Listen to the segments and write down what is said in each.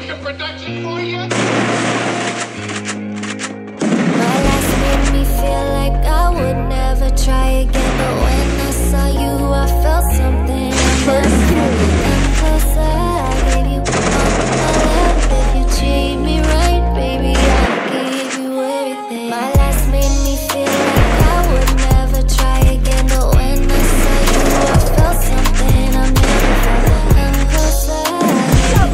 Revolution production for you. My last made me feel like I would never try again, but when I saw you, I felt something.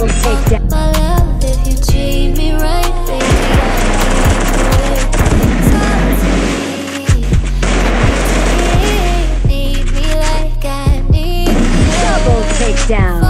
Double take. My love, if you treat me right, baby. Take down.